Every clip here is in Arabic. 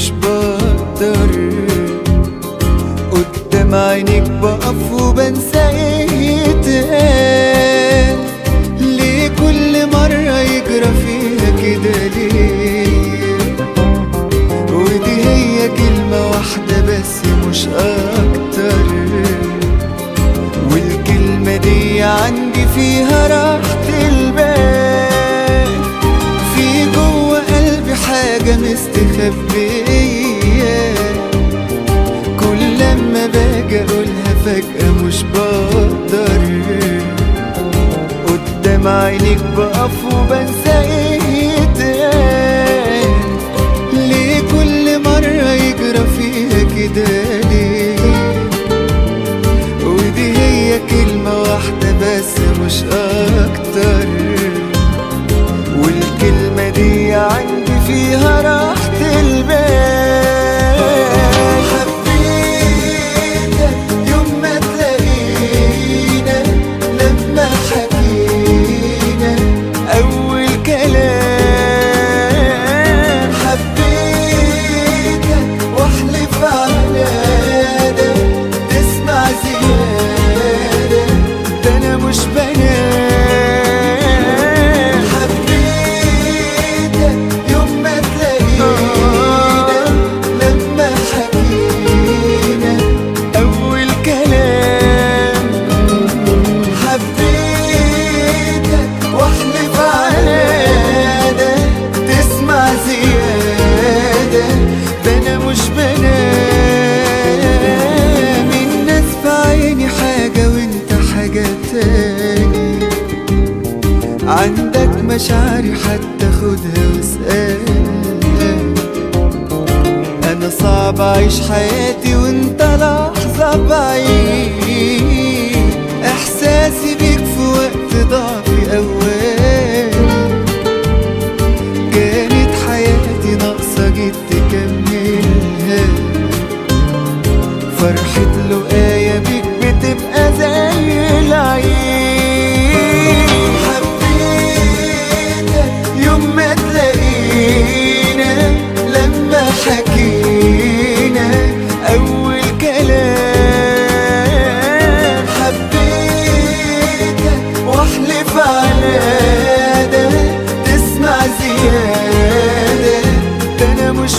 مش بقدر. قدام عينيك بقف وبنسى إيه يتقال ليه كل مرة يجرى فيها كده ليه؟ ودي هي كلمة واحدة بس مش أكتر. والكلمة دي عندي فيها راحة البال. في جوه قلبي حاجة مستخبية. فجأة مش بقدر. قدام عينيك بقف وبنسى إيه ليه كل مرة يجرى فيها كده ليه؟ ودي هي كلمة واحدة بس مش أكتر. والكلمة دي عندي فيها راحة البال. مشاعري حتى خدها واسألها أنا صعب أعيش حياتي وأنت لحظة بعيد. إحساسي بيك في وقت ضعفي اوان كانت حياتي ناقصة جيت تكملها. فرحة لو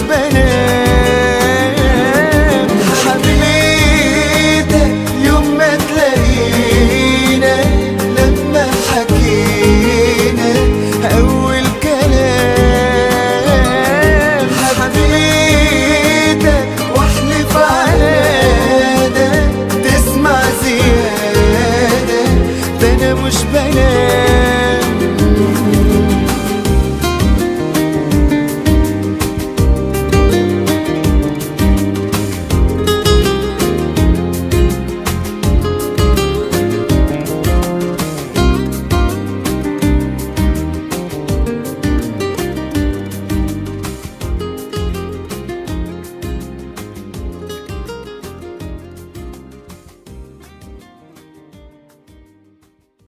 beni.